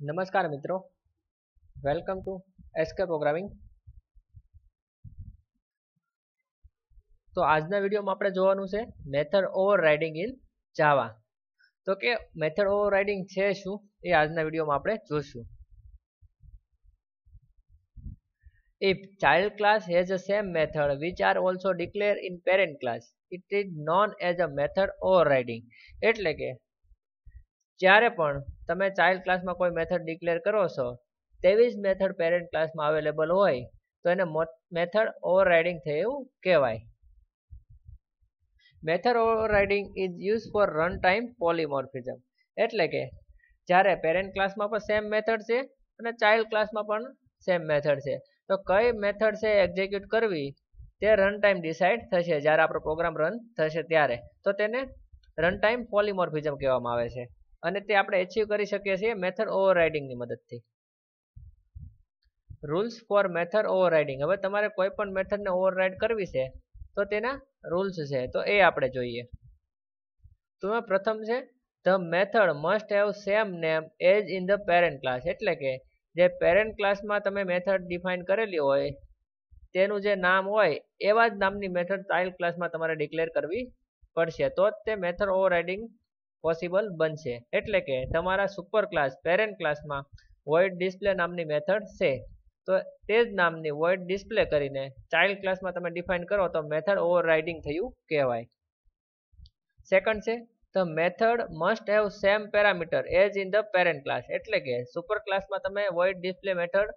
નમસ્કાર મિત્રો. Welcome to SK programming તો આજના વિડીયોમાં આપણે જોવાનું છે method overriding in Java તો કે મેથડ ઓવર રાઇડિંગ છે શું? એ આજના વિડીયોમાં આપણે જોશું. If child class has same same method which are also declared in parent class, it is known as a method overriding. એટલે કે જ્યારે પણ તમે ચાઇલ્ડ ક્લાસમાં કોઈ મેથડ ડિક્લેર કરો છો, તેવી જ મેથડ પેરેન્ટ ક્લાસમાં અવેલેબલ હોય, તો એને મેથડ ઓવરરાઇડિંગ થયું કહેવાય. Method overriding is use for run time polymorphism એટલે કે, જ્યારે પેરેન્ટ ક્લાસમાં પણ સેમ મેથડ છે, અને ચાઇલ્ડ ક્લાસમાં પણ સેમ મેથડ છે. તો કઈ મેથડ છે એક્ઝિક્યુટ કરવી? તે રન ટાઈમ ડિસાઇડ થશે, જ્યારે આપણો પ્રોગ્રામ રન થશે ત્યારે. તો તેને રન ટાઈમ પોલીમોર્ફિઝમ કહેવામાં આવે છે. અને તે આપણે એચીવ કરી શકીએ છીએ મેથડ ઓવરરાઇડિંગની મદદથી. રૂલ્સ ફોર મેથડ ઓવરરાઇડિંગ હવે તમારે કોઈ પણ મેથડને ઓવરરાઇડ કરવી છે, તો તેના રૂલ્સ છે. તો એ આપણે જોઈએ. તો પ્રથમ છે the method must have same name as in the parent class એટલે કે, જે પેરેન્ટ ક્લાસમાં તમે મેથડ ડિફાઇન કરેલી હોય, તેનું જે નામ હોય, એવા જ નામની મેથડ ચાઇલ્ડ ક્લાસમાં તમારે ડિક્લેર કરવી પડશે. તો જ તે મેથડ ઓવરરાઇડિંગ પોસિબલ બનશે. એટલે કે તમારા સુપર ક્લાસ પેરેન્ટ ક્લાસમાં વોઇડ ડિસ્પ્લે નામની મેથડ છે. તો તે જ નામની વોઇડ ડિસ્પ્લે કરીને ચાઇલ્ડ ક્લાસમાં તમે ડિફાઇન કરો તો મેથડ ઓવરરાઇડિંગ થયું કહેવાય. સેકન્ડ છે the method must have same parameter as in the parent class એટલે કે સુપર ક્લાસમાં તમે વોઇડ ડિસ્પ્લે મેથડ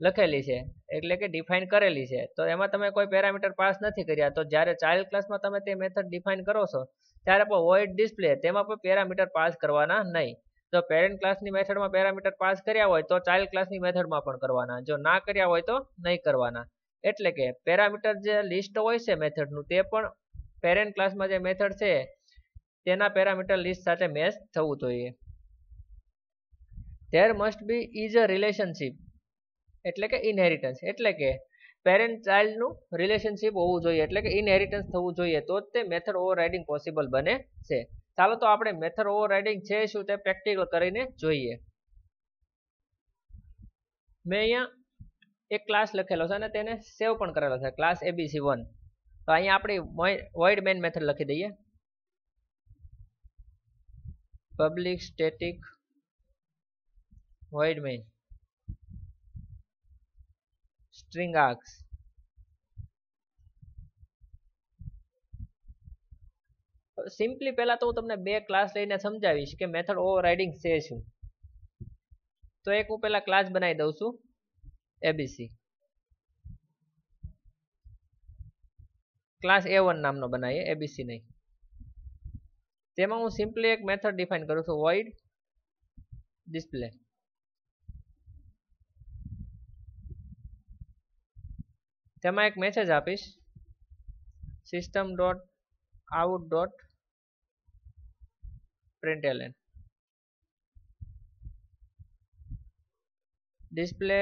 લખેલી છે. એટલે કે ડિફાઇન કરેલી છે. તો એમાં તમે કોઈ પેરામીટર પાસ નથી કર્યા. તો જ્યારે ચાઇલ્ડ ક્લાસમાં તમે તે મેથડ ડિફાઇન કરો છો ત્યારે પણ વોઇડ ડિસ્પ્લે તેમાં પણ પેરામીટર પાસ કરવાના નહીં. જો પેરેન્ટ ક્લાસની મેથડમાં પેરામીટર પાસ કર્યા હોય તો ચાઇલ્ડ ક્લાસની મેથડમાં પણ કરવાના. જો ના કર્યા હોય તો નહીં કરવાના. એટલે કે પેરામીટર જે લિસ્ટ હોય છે મેથડનું તે પણ પેરેન્ટ ક્લાસમાં જે મેથડ છે, તેના પેરામીટર લિસ્ટ સાથે મેચ થવું જોઈએ. There must be is a relationship એટલે કે ઇનહેરિટન્સ એટલે કે પેરેન્ટ ચાઇલ્ડનું રિલેશનશીપ હોવું જોઈએ, એટલે કે ઇનહેરિટન્સ થવું જોઈએ, તો જ તે મેથડ ઓવરરાઇડિંગ પોસિબલ બને છે. ચાલો તો આપણે મેથડ ઓવરરાઇડિંગ છે શું તે પ્રેક્ટિકલ કરીને જોઈએ. મેં અહીંયા એક ક્લાસ લખેલો છે અને તેને સેવ પણ કરેલો છે ક્લાસ એબીસી વન તો અહીંયા આપણી વોઇડ મેન મેથડ લખી દઈએ. Public static void main. String args simply પહેલા તો હું તમને બે ક્લાસ લઈને સમજાવીશ કે મેથડ ઓવરરાઇડિંગ છે શું. તો એક હું પહેલા ક્લાસ બનાવી દઉં છું એબીસી ક્લાસ એ વન નામનો બનાવીએ એબીસી નહીં. તેમાં હું સિમ્પલી એક મેથડ ડિફાઇન કરું છું વોઇડ display. તેમાં એક મેસેજ આપીશ. System dot out dot println display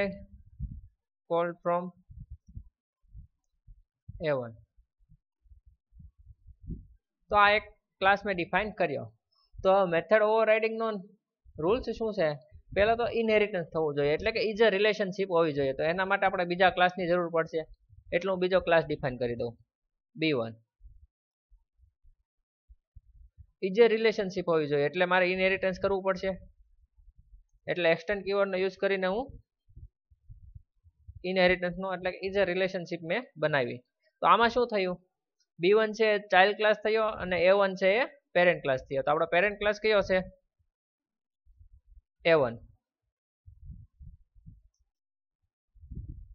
call from A one તો આ એક ક્લાસ મેં ડિફાઇન કર્યો. તો મેથડ ઓવરરાઇડિંગનો રૂલ્સ શું છે? પહેલાં તો ઇનહેરિટન્સ થવું જોઈએ. એટલે કે ઇઝ અ રિલેશનશીપ હોવી જોઈએ. તો એના માટે આપણે બીજા ક્લાસની જરૂર પડશે. એટલે હું બીજો ક્લાસ ડિફાઇન કરી દઉં. બી વન એ જે રિલેશનશીપ હોવી જોઈએ, એટલે મારે ઇનહેરિટન્સ કરવું પડશે. એટલે એક્સટેન્ડ કીવર્ડનો યુઝ કરીને હું ઇનહેરિટન્સનો એટલે ઇઝ અ રિલેશનશીપ મેં બનાવી. તો આમાં શું થયું? બી વન છે ચાઇલ્ડ ક્લાસ થયો અને એ વન છે, એ પેરેન્ટ ક્લાસ થયો. તો આપણો પેરેન્ટ ક્લાસ કયો છે? એ વન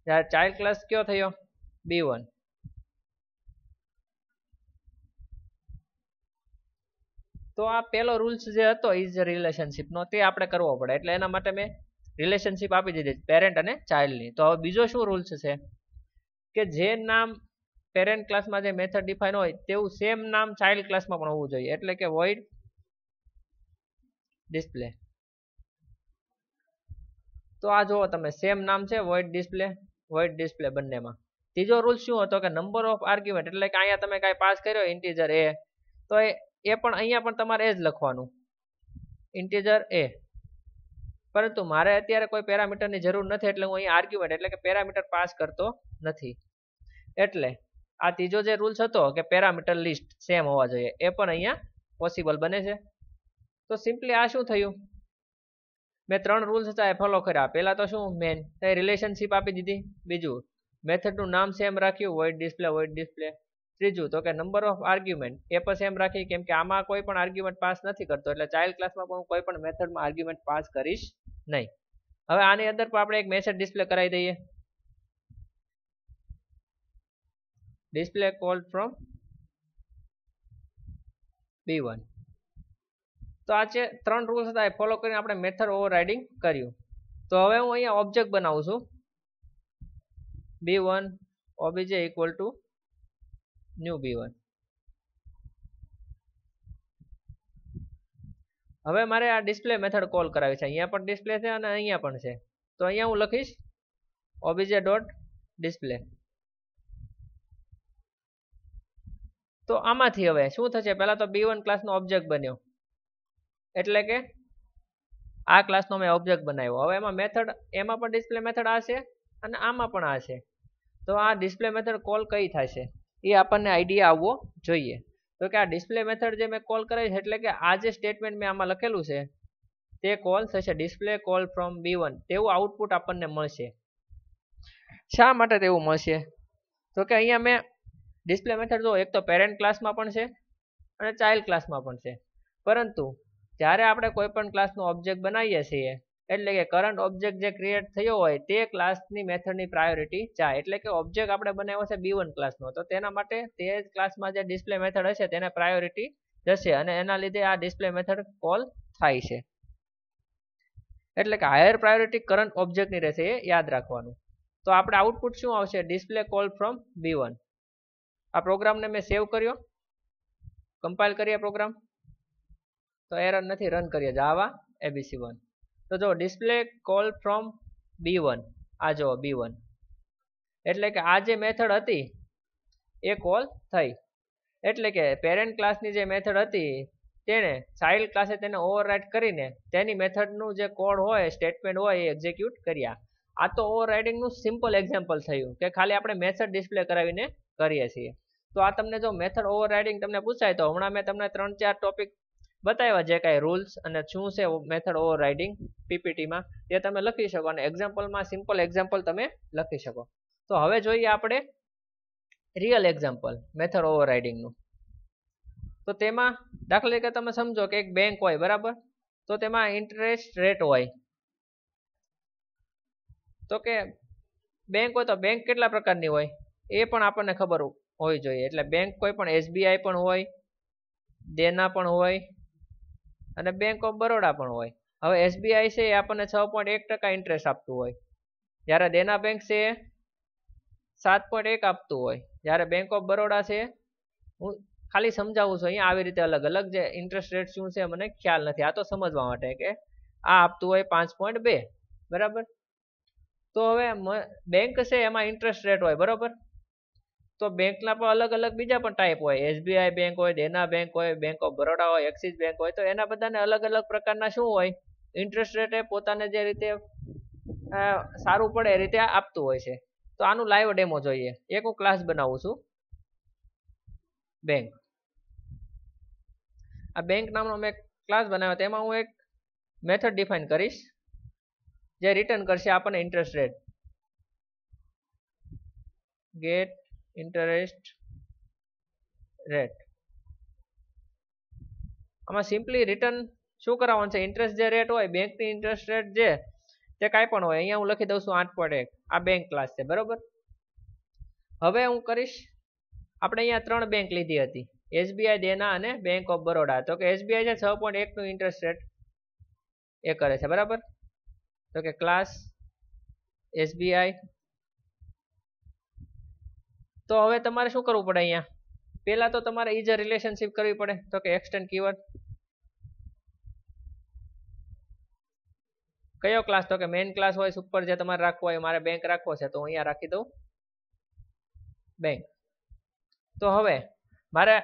જ્યારે ચાઇલ્ડ ક્લાસ કયો થયો? બી વન તો આ પેલો રૂલ્સ જે હતો ઇઝ રિલેશનશીપનો તે આપણે કરવો પડે. એટલે એના માટે મેં રિલેશનશીપ આપી દીધી પેરેન્ટ અને ચાઇલ્ડની તો હવે બીજો શું રૂલ્સ છે? કે જે નામ પેરેન્ટ ક્લાસમાં જે મેથડ ડિફાઇન હોય, તેવું સેમ નામ ચાઇલ્ડ ક્લાસમાં પણ હોવું જોઈએ. એટલે કે વોઇડ ડિસ્પ્લે તો આ જુઓ તમે સેમ નામ છે વોઇડ ડિસ્પ્લે વોઇડ ડિસ્પ્લે બંનેમાં. ત્રીજો રૂલ શું હતો કે નંબર ઓફ આર્ગ્યુમેન્ટ એટલે કે અહીંયા તમે કાંઈ પાસ કર્યો ઇન્ટીજર એ તો એ એ પણ અહીંયા પણ તમારે એ જ લખવાનું. ઇન્ટીજર એ પરંતુ મારે અત્યારે કોઈ પેરામીટરની જરૂર નથી એટલે હું અહીં આર્ગ્યુમેન્ટ એટલે કે પેરામીટર પાસ કરતો નથી. એટલે આ ત્રીજો જે રૂલ્સ હતો કે પેરામીટર લિસ્ટ સેમ હોવા જોઈએ, એ પણ અહીંયા પોસિબલ બને છે. તો સિમ્પલી આ શું થયું? મેં ત્રણ રૂલ્સ હતા એ ફોલો કર્યા. પહેલાં તો શું? મેન રિલેશનશીપ આપી દીધી. બીજું મેથડનું નામ સેમ રાખ્યું વોઇડ ડિસ્પ્લે વોઇડ ડિસ્પ્લે ત્રીજું, તો કે નંબર ઓફ આર્ગ્યુમેન્ટ એ પણ સેમ રાખી, કેમ કે આમાં કોઈ પણ આર્ગ્યુમેન્ટ પાસ નથી કરતો, એટલે ચાઇલ્ડ ક્લાસમાં પણ હું કોઈ પણ મેથડમાં આર્ગ્યુમેન્ટ પાસ કરીશ નહીં. હવે આની અંદર પણ આપણે એક મેસેજ ડિસ્પ્લે કરાવી દઈએ. Display call from B one તો આ છે ત્રણ રૂલ્સ હતા, એ ફોલો કરીને આપણે મેથડ ઓવરરાઇડિંગ કર્યું. તો હવે હું અહીંયા ઓબ્જેક્ટ બનાવું છું. B one equal new B one હવે મારે આ ડિસ્પ્લે મેથડ કોલ કરાવી છે. અહીંયા પણ ડિસ્પ્લે છે અને અહીંયા પણ છે. તો અહીંયા હું લખીશ ઓબીજે ડોટ ડિસ્પ્લે તો આમાંથી હવે શું થશે? પહેલાં તો બી વન ક્લાસનો ઓબ્જેક્ટ બન્યો. એટલે કે આ ક્લાસનો મેં ઓબ્જેક્ટ બનાવ્યો. હવે એમાં મેથડ એમાં પણ ડિસ્પ્લે મેથડ આ અને આમાં પણ આ છે. તો આ ડિસ્પ્લે મેથડ કોલ કઈ થશે? એ આપણને આઈડિયા આવવો જોઈએ. તો કે આ ડિસ્પ્લે મેથડ જે મેં કોલ કરે છે, એટલે કે આ જે સ્ટેટમેન્ટ મેં આમાં લખેલું છે, તે કોલ થશે display call from B one તેવું આઉટપુટ આપણને મળશે. શા માટે તેવું મળશે? તો કે અહીંયા મેં ડિસ્પ્લે મેથડ જો એક તો પેરેન્ટ ક્લાસમાં પણ છે અને ચાઇલ્ડ ક્લાસમાં પણ છે. પરંતુ જ્યારે આપણે કોઈ પણ ક્લાસનો ઓબ્જેક્ટ બનાવીએ છીએ એટલે કે કરંટ ઓબ્જેક્ટ જે ક્રિએટ થયો હોય તે ક્લાસની મેથડની પ્રાયોરિટી જાય એટલે કે ઓબ્જેક્ટ આપણે બનાવ્યો છે બી વન ક્લાસનો તો તેના માટે તે જ ક્લાસમાં જે ડિસ્પ્લે મેથડ હશે તેને પ્રાયોરિટી જશે અને એના લીધે આ ડિસ્પ્લે મેથડ કોલ થાય છે. એટલે કે હાયર પ્રાયોરિટી કરંટ ઓબ્જેક્ટની રહેશે એ યાદ રાખવાનું. તો આપણે આઉટપુટ શું આવશે? Display call from B one આ પ્રોગ્રામને મેં સેવ કર્યો. કમ્પાઇલ કરીએ પ્રોગ્રામ તો એરર નથી. રન કરીએ જાવા એબીસી વન તો જો display call from B one આ જો બી વન એટલે કે આ જે મેથડ હતી, એ કોલ થઈ. એટલે કે પેરેન્ટ ક્લાસની જે મેથડ હતી, તેણે ચાઇલ્ડ ક્લાસે તેને ઓવરરાઇડ કરીને તેની મેથડનું જે કોડ હોય સ્ટેટમેન્ટ હોય, એ એક્ઝિક્યુટ કર્યા. આ તો ઓવરરાઇડિંગનું સિમ્પલ એક્ઝામ્પલ થયું, કે ખાલી આપણે મેથડ ડિસ્પ્લે કરાવીને કરીએ છીએ. તો આ તમને જો મેથડ ઓવરરાઇડિંગ તમને પૂછાય, તો હમણાં મેં તમને ત્રણ ચાર ટોપિક બતાવ્યા, જે કાંઈ રૂલ્સ અને શું છે મેથડ ઓવરરાઇડિંગ પીપીટીમાં તે તમે લખી શકો અને એક્ઝામ્પલમાં સિમ્પલ એક્ઝામ્પલ તમે લખી શકો. તો હવે જોઈએ આપણે રિયલ એક્ઝામ્પલ મેથડ ઓવરરાઇડિંગનું તો તેમાં દાખલા તરીકે તમે સમજો કે એક બેંક હોય, બરાબર? તો તેમાં ઇન્ટરેસ્ટ રેટ હોય. તો કે બેંક હોય તો બેંક કેટલા પ્રકારની હોય? એ પણ આપણને ખબર હોવી જોઈએ. એટલે બેંક કોઈ પણ એસબીઆઈ પણ હોય, દેના પણ હોય, અને બેંક ઓફ બરોડા પણ હોય. હવે એસબીઆઈ છે એ આપણને છ પોઈન્ટ એક ટકા ઇન્ટરેસ્ટ આપતું હોય. જ્યારે દેના બેંક છે સાત પોઈન્ટ એક આપતું હોય. જ્યારે બેંક ઓફ બરોડા છે હું ખાલી સમજાવું છું, અહીંયા આવી રીતે અલગ અલગ જે ઇન્ટરેસ્ટ રેટ શું છે મને ખ્યાલ નથી. આ તો સમજવા માટે કે આ આપતું હોય પાંચ પોઈન્ટ બે, બરાબર? તો હવે બેંક છે એમાં ઇન્ટરેસ્ટ રેટ હોય, બરાબર? તો બેંકના પણ અલગ અલગ બીજા પણ ટાઈપ હોય. એસબીઆઈ બેંક હોય, દેના બેંક હોય બેંક ઓફ બરોડા હોય એક્સિસ બેંક હોય, તો એના બધાને અલગ અલગ પ્રકારના શું હોય? ઇન્ટરેસ્ટ રેટ પોતાને જે રીતે સારું પડે એ રીતે આપતું હોય છે. તો આનું લાઈવ ડેમો જોઈએ. એક હું ક્લાસ બનાવું છું. બેંક આ બેંક નામનો મેં ક્લાસ બનાવ્યો. તેમાં હું એક મેથડ ડિફાઇન કરીશ, જે રિટર્ન કરશે આપણને interest rate get interest rate આમાં સિમ્પલી રિટર્ન શું કરાવવાનું છે? ઇન્ટરેસ્ટ જે રેટ હોય બેંકની ઇન્ટરેસ્ટ રેટ જે, તે કાંઈ પણ હોય. અહીંયા હું લખી દઉં છું આઠ પોઈન્ટ એક. આ બેંક ક્લાસ છે, બરોબર? હવે હું કરીશ, આપણે અહીંયા ત્રણ બેંક લીધી હતી. એસબીઆઈ દેના અને બેંક ઓફ બરોડા તો કે એસબીઆઈ છે છ પોઈન્ટ એકનું ઇન્ટરેસ્ટ રેટ એ કરે છે, બરાબર? તો કે ક્લાસ એસબીઆઈ તો હવે તમારે શું કરવું પડે અહીંયા? પહેલાં તો તમારે ઇઝર રિલેશનશીપ કરવી પડે. તો કે એક્સટેન્ડ કીવર્ડ કયો ક્લાસ તો કે મેઇન ક્લાસ હોય સુપર જે તમારે રાખવો હોય મારે બેંક રાખવો છે, તો અહીંયા રાખી દઉં. બેંક તો હવે, મારે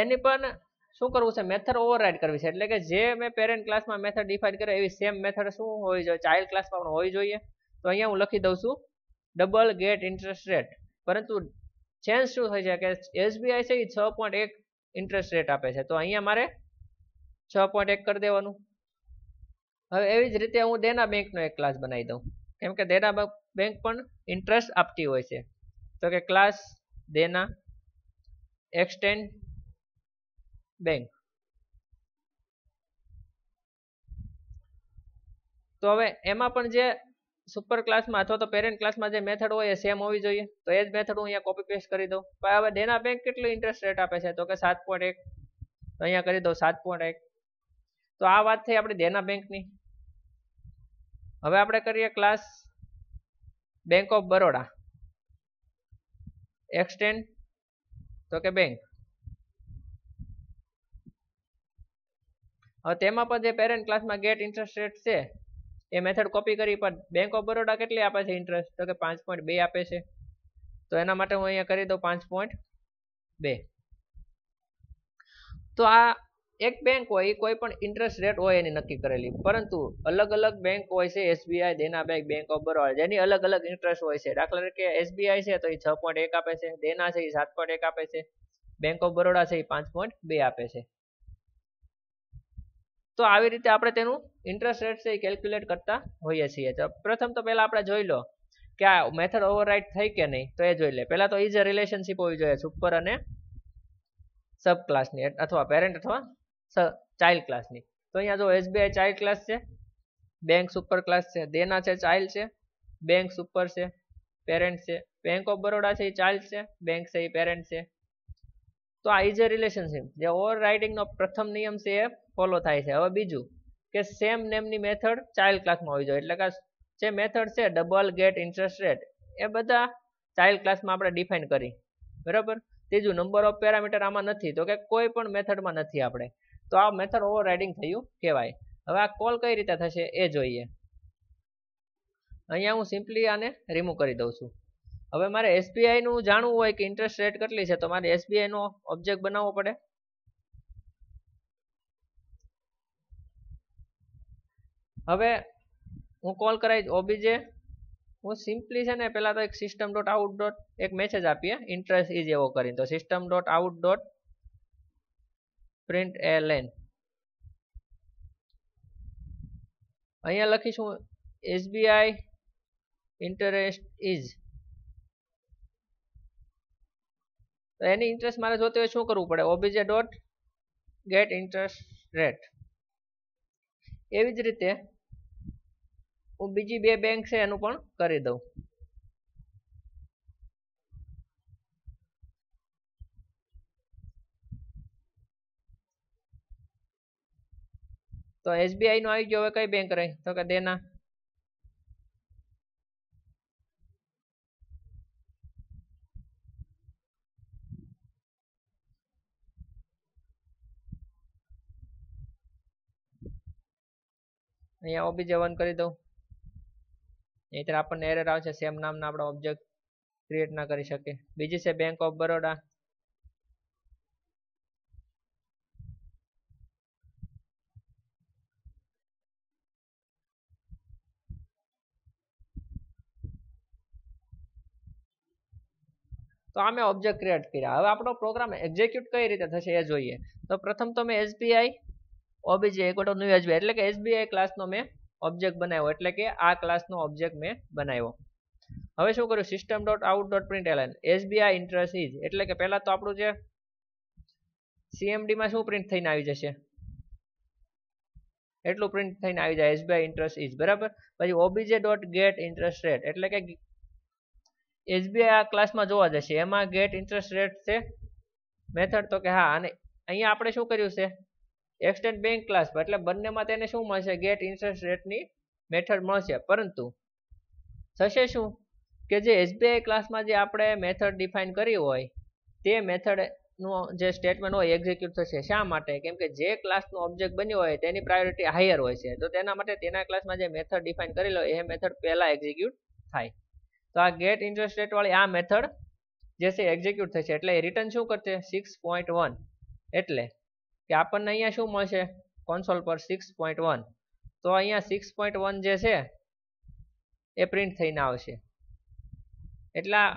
એની પણ શું કરવું છે? મેથડ ઓવરરાઇડ કરવી છે. એટલે કે જે મેં પેરેન્ટ ક્લાસમાં મેથડ ડિફાઇન કરે એવી સેમ મેથડ શું હોવી જોઈએ? ચાઇલ્ડ ક્લાસમાં પણ હોવી જોઈએ. તો અહીંયા હું લખી દઉં છું ડબલ ગેટ ઇન્ટરેસ્ટ રેટ પરંતુ ચેન્જ શું થઈ છે કે એસબીઆઈ છે એ છ પોઈન્ટ એક ઇન્ટરેસ્ટ રેટ આપે છે. તો અહીંયા મારે છ પોઈન્ટ એક કરી દેવાનું. હવે એવી જ રીતે હું દેના બેંકનો એક ક્લાસ બનાવી દઉં. કેમ કે દેના બેંક પણ ઇન્ટરેસ્ટ આપતી હોય છે. તો કે ક્લાસ દેના એક્સટેન્ડ બેંક તો હવે એમાં પણ જે સુપર ક્લાસમાં અથવા તો પેરેન્ટ ક્લાસમાં જે મેથડ હોય એ સેમ હોવી જોઈએ. તો એ જ મેથડ હું અહીંયા કોપી પેસ્ટ કરી દઉં. પણ હવે દેના બેંક કેટલું ઇન્ટરેસ્ટ રેટ આપે છે? તો કે સાત પોઈન્ટ એક. અહીંયા કરી દઉં સાત પોઈન્ટ એક. તો આ વાત થઈ આપણી દેના બેંકની. હવે આપણે કરીએ class Bank of Baroda extend તો કે બેંક હવે તેમાં પણ જે પેરેન્ટ ક્લાસમાં ગેટ ઇન્ટરેસ્ટ રેટ છે, એ મેથડ કોપી કરી પણ બેંક ઓફ બરોડા કેટલી આપે છે ઇન્ટરેસ્ટ તો કે પાંચ પોઈન્ટ બે આપે છે. તો એના માટે હું અહીંયા કરી દઉં પાંચ પોઈન્ટ બે. તો આ એક બેંક હોય, એ કોઈ પણ ઇન્ટરેસ્ટ રેટ હોય એની નક્કી કરેલી. પરંતુ અલગ અલગ બેંક હોય છે SBI Dena bank bank of Baroda જેની અલગ અલગ ઇન્ટરેસ્ટ હોય છે. દાખલા તરીકે એસબીઆઈ છે, તો એ છ પોઈન્ટ એક આપે છે. દેના છે, એ સાત પોઈન્ટ એક આપે છે. બેંક ઓફ બરોડા છે, એ પાંચ પોઈન્ટ બે આપે છે. તો આવી રીતે આપણે તેનું ઇન્ટરેસ્ટ રેટ છે, એ કેલ્ક્યુલેટ કરતા હોઈએ છીએ. તો પ્રથમ તો પહેલા આપણે જોઈ લો કે આ મેથડ ઓવરરાઇડ થઈ કે નહીં, તો એ જોઈ લે. પહેલા તો ઈ જ રિલેશનશીપ હોવી જોઈએ સુપર અને સબ ક્લાસની અથવા પેરેન્ટ અથવા ચાઇલ્ડ ક્લાસની તો અહીંયા જો એસબીઆઈ ચાઇલ્ડ ક્લાસ છે બેંક સુપર ક્લાસ છે, દેના છે ચાઇલ્ડ છે બેંક સુપર છે પેરેન્ટ છે બેંક ઓફ બરોડા છે, એ ચાઇલ્ડ છે બેંક છે, એ પેરેન્ટ છે. તો આ ઇઝ રિલેશનશીપ જે ઓવર રાઇડિંગનો પ્રથમ નિયમ છે, એ ફોલો થાય છે. હવે બીજું કે સેમ નેમની મેથડ ચાઇલ્ડ ક્લાસમાં હોવી જોઈએ. એટલે કે જે મેથડ છે ડબલ ગેટ ઇન્ટરેસ્ટ રેટ એ બધા ચાઇલ્ડ ક્લાસમાં આપણે ડિફાઇન કરી. બરાબર? ત્રીજું નંબર ઓફ પેરામીટર આમાં નથી. તો કે કોઈ પણ મેથડમાં નથી આપણે. તો આ મેથડ ઓવર રાઇડિંગ થયું કહેવાય. હવે આ કોલ કઈ રીતે થશે એ જોઈએ. અહીંયા હું સિમ્પલી આને રિમૂવ કરી દઉં છું. હવે મારે એસબીઆઈ નું જાણવું હોય કે ઇન્ટરેસ્ટ રેટ કેટલી છે, તો મારે એસબીઆઈ નો ઓબ્જેક્ટ બનાવવો પડે. હવે હું કોલ કરાવી ઓબીજે હું સિમ્પલી છે ને, પહેલાં તો એક સિસ્ટમ ડોટ આઉટ ડોટ એક મેસેજ આપીએ. ઇન્ટરેસ્ટ ઇઝ એવો કરીને. તો system dot out dot N અહીંયા લખીશું એસબીઆઈ ઇન્ટરેસ્ટ ઇઝ તો એની ઇન્ટરેસ્ટ મારે જોતી હોય શું કરવું પડે? OBJ dot get interest rate એવી જ રીતે હું બીજી બે બેંક છે એનું પણ કરી દઉં. તો એસબીઆઈ નો આવી ગયો હવે કઈ બેંક રહી? તો કે દેના. અહીંયા ઓબીજે વન કરી દઉં. નહીતર આપણને એરર આવશે સેમ નામના આપણે ઓબ્જેક્ટ ક્રિએટ ના કરી શકીએ. બીજી છે બેંક ઓફ બરોડા તો આ મેં ઓબ્જેક્ટ ક્રિએટ કર્યા. હવે આપણો પ્રોગ્રામ એક્ઝિક્યુટ કઈ રીતે થશે એ જોઈએ. તો પ્રથમ તો મેં SBI OBJ equal new SBI એટલે કે એસબીઆઈ ક્લાસનો મેં ઓબ્જેક્ટ બનાવ્યો. એટલે કે આ ક્લાસનો ઓબ્જેક્ટ મેં બનાવ્યો. હવે શું કર્યું? System dot out dot print LN SBI interest is એટલે કે પહેલાં તો આપણું જે સીએમડીમાં શું પ્રિન્ટ થઈને આવી જશે? એટલું પ્રિન્ટ થઈને આવી જાય. એસબીઆઈ ઇન્ટરેસ્ટ ઇઝ બરાબર? પછી OBJ dot get interest rate એટલે કે એસબીઆઈ આ ક્લાસમાં જોવા જશે. એમાં ગેટ ઇન્ટરેસ્ટ રેટ છે. મેથડ તો કે હા, અને અહીંયા આપણે શું કર્યું છે? એક્સટેન્ડ બેંક ક્લાસ એટલે બંનેમાં તેને શું મળશે? ગેટ ઇન્ટરેસ્ટ રેટની મેથડ મળશે. પરંતુ થશે શું? કે જે એસબીઆઈ ક્લાસમાં જે આપણે મેથડ ડિફાઇન કરી હોય, તે મેથડનું જે સ્ટેટમેન્ટ હોય એક્ઝિક્યુટ થશે. શા માટે? કેમ કે જે ક્લાસનો ઓબ્જેક્ટ બન્યો હોય, તેની પ્રાયોરિટી હાયર હોય છે. તો તેના માટે તેના ક્લાસમાં જે મેથડ ડિફાઇન કરેલો એ મેથડ પહેલાં એક્ઝિક્યુટ થાય. તો આ ગેટ ઇન્ટરેસ્ટ રેટ વાળી આ મેથડ જે છે એક્ઝિક્યુટ થશે. એટલે રિટર્ન શું કરશે? સિક્સ પોઈન્ટ વન એટલે કે આપણને અહીંયા શું મળશે? કોન્સોલ પર સિક્સ પોઈન્ટ વન તો અહીંયા સિક્સ પોઈન્ટ વન જે છે એ પ્રિન્ટ થઈને આવશે. એટલા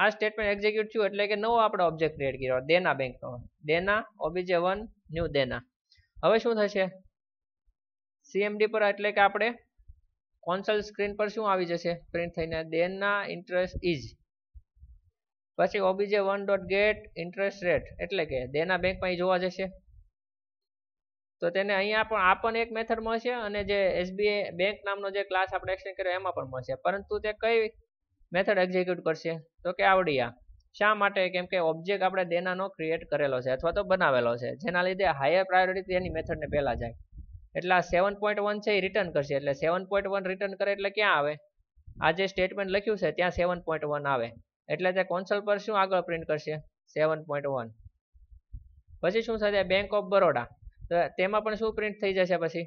આ સ્ટેટમેન્ટ એક્ઝિક્યુટ થયું એટલે કે નવો આપણે ઓબ્જેક્ટ ક્રિએટ કર્યો. દેના બેંકનો Dena OBJ one new Dena. હવે શું થશે? સીએમડી પર એટલે કે આપણે કોન્સોલ સ્ક્રીન પર શું આવી જશે? પ્રિન્ટ થઈને. દેના ઇન્ટરેસ્ટ ઇઝ પછી OBJ one dot get interest rate એટલે કે દેના બેંકમાં જોવા જશે. તો તેને અહીંયા પણ આ પણ એક મેથડ મળશે અને જે એસબીઆઈ બેંક નામનો જે ક્લાસ આપણે એક્સટેન્ડ કર્યો એમાં પણ મળશે. પરંતુ તે કઈ મેથડ એક્ઝિક્યુટ કરશે? તો કે આવડિયા શા માટે? કેમ કે ઓબ્જેક્ટ આપણે દેનાનો ક્રિએટ કરેલો છે અથવા તો બનાવેલો છે. જેના લીધે હાયર પ્રાયોરિટી એની મેથડને પહેલા જાય. એટલે આ સેવન પોઈન્ટ વન છે એ રિટર્ન કરશે. એટલે સેવન પોઈન્ટ વન રિટર્ન કરે એટલે ક્યાં આવે? આ જે સ્ટેટમેન્ટ લખ્યું છે, ત્યાં સેવન પોઈન્ટ વન આવે. એટલે તે કોન્સોલ પર શું આગળ પ્રિન્ટ કરશે? સેવન પોઈન્ટ વન પછી શું થશે? બેંક ઓફ બરોડા તો તેમાં પણ શું પ્રિન્ટ થઈ જશે પછી?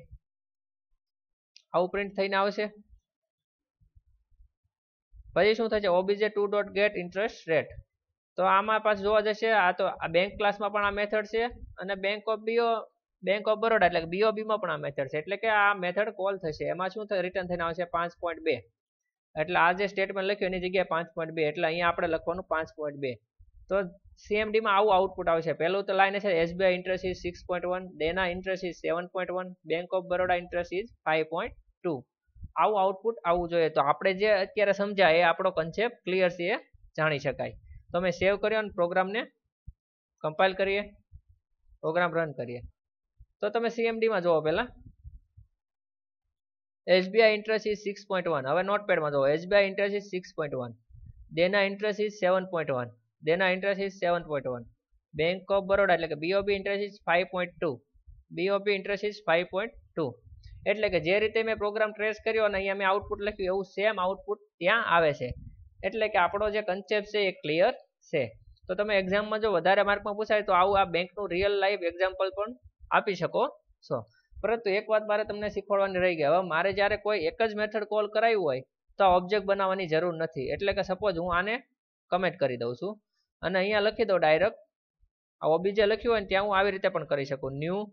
આવું પ્રિન્ટ થઈને આવશે? પછી શું થશે? OBJ two dot get interest rate તો આમાં પાછું જોવા જશે, આ તો બેંક ક્લાસમાં પણ આ મેથડ છે અને bank of BO bank of Baroda એટલે બીઓબીમાં પણ આ મેથડ છે. એટલે કે આ મેથડ કોલ થશે. એમાં શું રિટર્ન થઈને આવશે પાંચ પોઈન્ટ બે. એટલે આ જે સ્ટેટમેન્ટ લખ્યું એની જગ્યાએ પાંચ પોઈન્ટ બે. એટલે અહીંયા આપણે લખવાનું પાંચ પોઈન્ટ બે. તો સીએમડીમાં આવું આઉટપુટ આવશે. પહેલું તો લાઈન છે SBI interest is six point one Dena interest is seven point one bank of Baroda interest is five point two આવું આઉટપુટ આવવું જોઈએ. તો આપણે જે અત્યારે સમજાય એ આપણો કન્સેપ્ટ ક્લિયર છે એ જાણી શકાય. તો અમે સેવ કર્યો અને પ્રોગ્રામને કમ્પાઇલ કરીએ. પ્રોગ્રામ રન કરીએ. તો તમે સીએમડીમાં જુઓ પહેલાં. SBI interest is six point one હવે નોટપેડમાં જુઓ. SBI interest is six point one Dena interest is seven point one Dena interest is seven point one bank of Baroda એટલે કે BOB interest is five point two BOB interest is five point two એટલે કે જે રીતે મેં programme trace કર્યો અને અહીંયા મેં આઉટપુટ લખ્યું, એવું સેમ આઉટપુટ ત્યાં આવે છે. એટલે કે આપણો જે કન્સેપ્ટ છે એ ક્લિયર છે. તો તમે એક્ઝામમાં જો વધારે માર્કમાં પૂછાય તો આવું આ બેંકનું રિયલ લાઈફ એક્ઝામ્પલ પણ આપી શકો છો પરંતુ એક વાત મારે તમને શીખવાડવાની રહી ગઈ. હવે મારે જ્યારે કોઈ એક જ મેથડ કોલ કરાવ્યું હોય, તો ઓબ્જેક્ટ બનાવવાની જરૂર નથી. એટલે કે સપોઝ હું આને કમેન્ટ કરી દઉં છું. અને અહીંયા લખી દઉં ડાયરેક્ટ આ ઓબીજે લખ્યું હોય ને, ત્યાં હું આવી રીતે પણ કરી શકું. ન્યૂ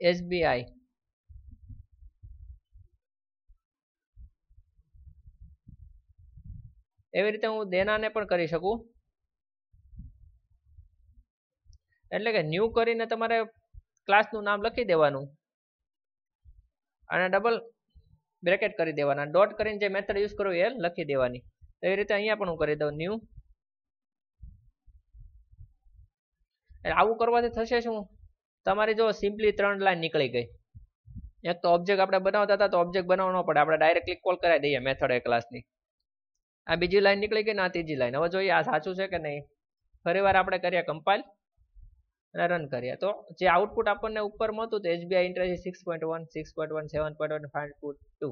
એસબીઆઈ એવી રીતે હું દેનાને પણ કરી શકું. એટલે કે ન્યૂ કરીને તમારે ક્લાસનું નામ લખી દેવાનું. અને ડબલ બ્રેકેટ કરી દેવાના. ડોટ કરીને જે મેથડ યુઝ કરવું એ લખી દેવાની. એવી રીતે અહીંયા પણ હું કરી દઉં ન્યૂ આવું કરવાથી થશે શું? તમારી જો સિમ્પલી ત્રણ લાઈન નીકળી ગઈ. એક તો ઓબ્જેક્ટ આપણે બનાવતા હતા તો ઓબ્જેક્ટ બનાવવો ન પડે. આપણે ડાયરેક્ટલી કોલ કરાવી દઈએ મેથડ એ ક્લાસની આ બીજી લાઈન નીકળી ગઈ ને આ ત્રીજી લાઈન હવે જોઈએ આ સાચું છે કે નહીં? ફરી વાર આપણે કરીએ કમ્પાઇલ અને રન કરીએ. તો જે આઉટપુટ આપણને ઉપર મળતું તો SBI interest six point one six point one seven point one five two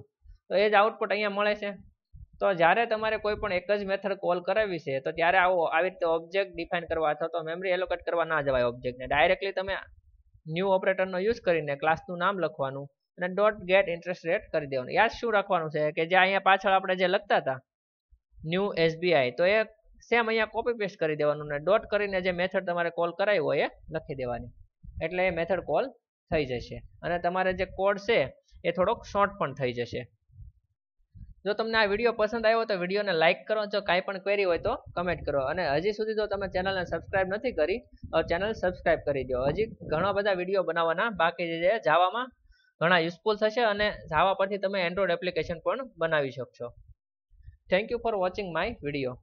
તો એ જ આઉટપુટ અહીંયા મળે છે. તો જ્યારે તમારે કોઈ પણ એક જ મેથડ કોલ કરાવી છે, તો ત્યારે આવો, આવી રીતે ઓબ્જેક્ટ ડિફાઇન કરવા અથવા તો મેમરી એલોકેટ કરવા ના જવાય ઓબ્જેક્ટને ડાયરેક્ટલી તમે ન્યૂ ઓપરેટરનો યુઝ કરીને ક્લાસનું નામ લખવાનું અને ડોટ ગેટ ઇન્ટરેસ્ટ રેટ કરી દેવાનું. યાદ શું રાખવાનું છે? કે જે અહીંયા પાછળ આપણે જે લખતા હતા ન્યૂ એસબીઆઈ તો એ સેમ અહીંયા કોપી પેસ્ટ કરી દેવાનું ને ડોટ કરીને જે મેથડ તમારે કોલ કરાવી હોય એ લખી દેવાની. એટલે એ મેથડ કોલ થઈ જશે. અને તમારે જે કોડ છે એ થોડોક શોર્ટ પણ થઈ જશે. જો તમને આ વીડિયો પસંદ આવ્યો તો વિડીયોને લાઇક કરો. જો કાંઈ પણ ક્વેરી હોય તો કમેન્ટ કરો. અને હજી સુધી જો તમે ચેનલને સબસ્ક્રાઇબ નથી કરી ચેનલ સબસ્ક્રાઇબ કરી દો. હજી ઘણા બધા વીડિયો બનાવવાના બાકી છે જાવામાં ઘણા યુઝફુલ થશે અને જાવા પરથી તમે એન્ડ્રોઇડ એપ્લિકેશન પણ બનાવી શકશો. Thank you for watching my video